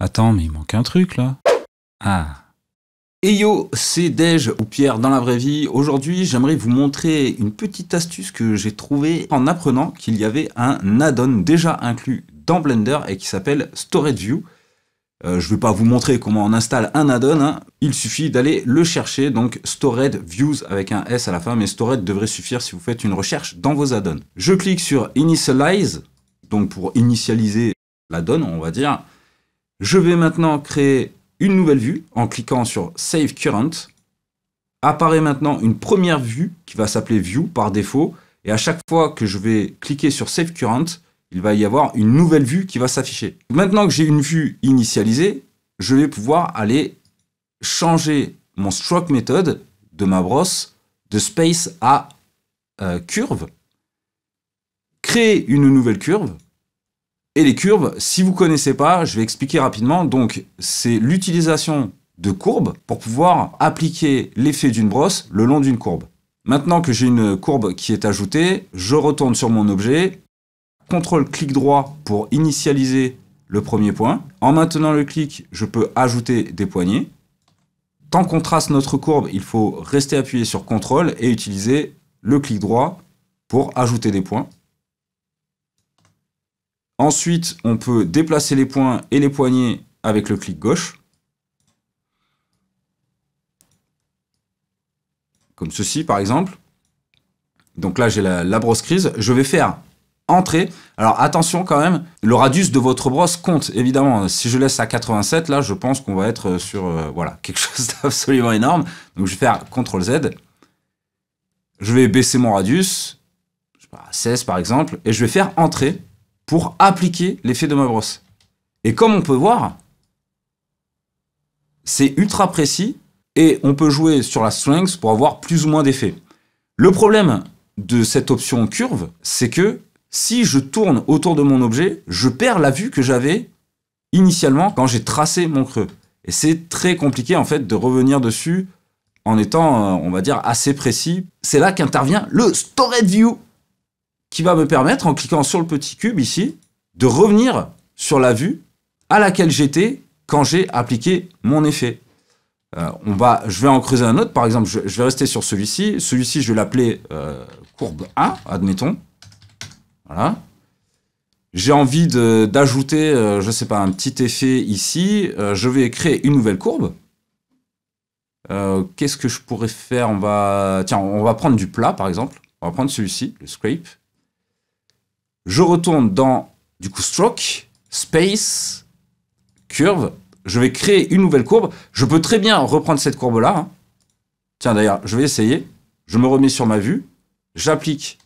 Attends, mais il manque un truc là. Ah. Et yo, c'est Dej ou Pierre dans la vraie vie. Aujourd'hui, j'aimerais vous montrer une petite astuce que j'ai trouvée en apprenant qu'il y avait un add-on déjà inclus dans Blender et qui s'appelle Storage View. Euh, je ne vais pas vous montrer comment on installe un add-on, hein. il suffit d'aller le chercher, donc Stored Views avec un S à la fin, mais Stored devrait suffire si vous faites une recherche dans vos add-ons. Je clique sur Initialize, donc pour initialiser l'add-on, on va dire. Je vais maintenant créer une nouvelle vue en cliquant sur Save Current. Apparaît maintenant une première vue qui va s'appeler View par défaut, et à chaque fois que je vais cliquer sur Save Current, il va y avoir une nouvelle vue qui va s'afficher. Maintenant que j'ai une vue initialisée, je vais pouvoir aller changer mon stroke method de ma brosse de space à euh, curve, créer une nouvelle curve. Et les curves, si vous ne connaissez pas, je vais expliquer rapidement. Donc, c'est l'utilisation de courbes pour pouvoir appliquer l'effet d'une brosse le long d'une courbe. Maintenant que j'ai une courbe qui est ajoutée, je retourne sur mon objet CTRL clic droit pour initialiser le premier point. En maintenant le clic, je peux ajouter des poignées. Tant qu'on trace notre courbe, il faut rester appuyé sur CTRL et utiliser le clic droit pour ajouter des points. Ensuite, on peut déplacer les points et les poignées avec le clic gauche. Comme ceci, par exemple. Donc là, j'ai la, brosse grise. Je vais faire entrée. Alors attention quand même, le radius de votre brosse compte évidemment. Si je laisse à 87, là je pense qu'on va être sur euh, voilà quelque chose d'absolument énorme. Donc je vais faire CTRL Z. Je vais baisser mon radius, je sais pas, à 16 par exemple, et je vais faire entrer pour appliquer l'effet de ma brosse. Et comme on peut voir, c'est ultra précis et on peut jouer sur la strength pour avoir plus ou moins d'effets. Le problème de cette option curve, c'est que si je tourne autour de mon objet, je perds la vue que j'avais initialement quand j'ai tracé mon creux. Et c'est très compliqué en fait de revenir dessus en étant, euh, on va dire, assez précis. C'est là qu'intervient le Storage View, qui va me permettre, en cliquant sur le petit cube ici, de revenir sur la vue à laquelle j'étais quand j'ai appliqué mon effet. Euh, on va, je vais en creuser un autre, par exemple, je, vais rester sur celui-ci. Celui-ci, je vais l'appeler euh, courbe 1, admettons. Voilà. J'ai envie d'ajouter, euh, je ne sais pas, un petit effet ici. Je vais créer une nouvelle courbe. Qu'est-ce que je pourrais faire? On va, tiens, on va prendre du plat, par exemple. On va prendre celui-ci, le scrape. Je retourne dans, du coup, stroke, space, curve. Je vais créer une nouvelle courbe. Je peux très bien reprendre cette courbe-là. Hein. Tiens, d'ailleurs, je vais essayer. Je me remets sur ma vue. J'applique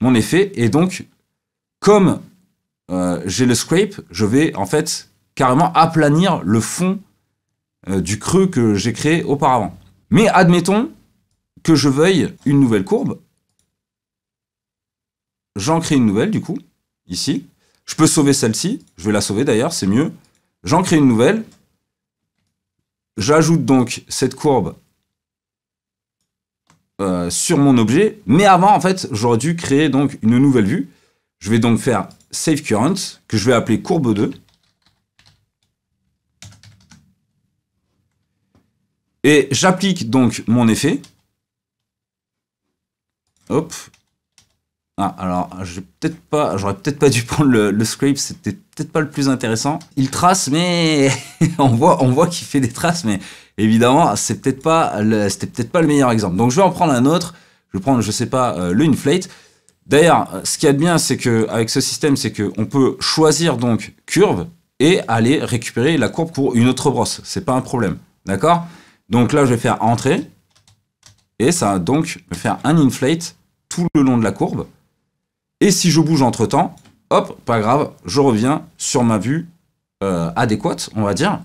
mon effet. Et donc, comme euh, j'ai le scrape, je vais en fait carrément aplanir le fond euh, du creux que j'ai créé auparavant. Mais admettons que je veuille une nouvelle courbe. J'en crée une nouvelle du coup, ici. Je peux sauver celle-ci, je vais la sauver d'ailleurs, c'est mieux. J'en crée une nouvelle. J'ajoute donc cette courbe euh, sur mon objet. Mais avant, en fait, j'aurais dû créer donc une nouvelle vue. Je vais donc faire Save Current, que je vais appeler courbe 2. Et j'applique donc mon effet. Hop. Ah, alors, pas, j'aurais peut-être pas dû prendre le, le scrape, c'était peut-être pas le plus intéressant. Il trace, mais on voit, qu'il fait des traces, mais évidemment, c'est peut-être pas, c'était peut-être pas le meilleur exemple. Donc je vais en prendre un autre. Je vais prendre, je sais pas, euh, le inflate. D'ailleurs, ce qui est bien, c'est que avec ce système, c'est qu'on peut choisir donc curve et aller récupérer la courbe pour une autre brosse. C'est pas un problème, d'accord? Donc là, je vais faire entrer et ça va donc me faire un inflate tout le long de la courbe. Et si je bouge entre temps, hop, pas grave, je reviens sur ma vue euh, adéquate, on va dire.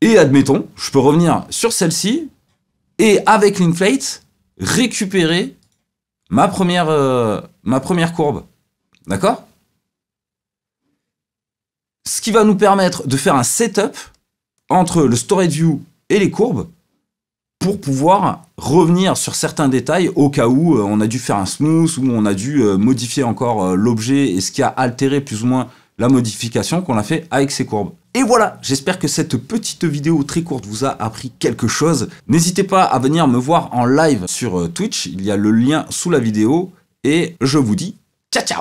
Et admettons, je peux revenir sur celle-ci et avec l'inflate, récupérer ma première, euh, ma première courbe. D'accord? Ce qui va nous permettre de faire un setup entre le storage view et les courbes pour pouvoir revenir sur certains détails au cas où euh, on a dû faire un smooth ou on a dû euh, modifier encore l'objet et ce qui a altéré plus ou moins la modification qu'on a fait avec ces courbes. Et voilà, j'espère que cette petite vidéo très courte vous a appris quelque chose. N'hésitez pas à venir me voir en live sur euh, Twitch, il y a le lien sous la vidéo. Et je vous dis ciao ciao